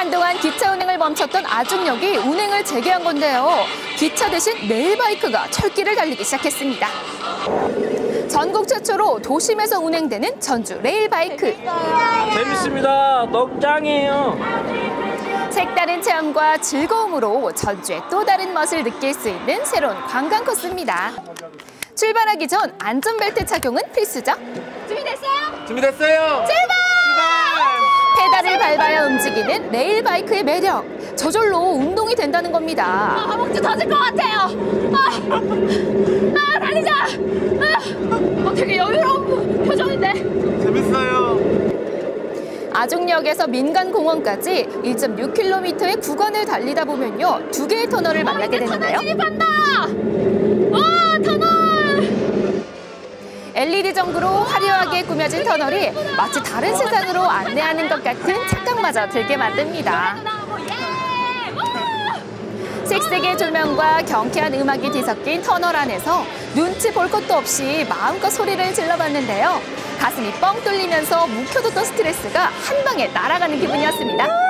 한동안 기차 운행을 멈췄던 아중역이 운행을 재개한 건데요. 기차 대신 레일바이크가 철길을 달리기 시작했습니다. 전국 최초로 도심에서 운행되는 전주 레일바이크. 재밌습니다. 너무 짱이에요. 색다른 체험과 즐거움으로 전주의 또 다른 멋을 느낄 수 있는 새로운 관광 코스입니다. 출발하기 전 안전벨트 착용은 필수죠. 준비됐어요? 준비됐어요. 페달을 밟아야 움직이는 레일 바이크의 매력. 저절로 운동이 된다는 겁니다. 허벅지 터질 것 같아요. 아, 아 달리자. 아, 어, 되게 여유로운 표정인데. 재밌어요. 아중역에서 민간공원까지 1.6km의 구간을 달리다 보면요. 두 개의 터널을 만나게 이제 터널 되는데요. 진입한다. 와 3D 정도로 화려하게 꾸며진 터널이 마치 다른 세상으로 안내하는 것 같은 착각마저 들게 만듭니다. 색색의 조명과 경쾌한 음악이 뒤섞인 터널 안에서 눈치 볼 것도 없이 마음껏 소리를 질러봤는데요. 가슴이 뻥 뚫리면서 묵혀뒀던 스트레스가 한 방에 날아가는 기분이었습니다.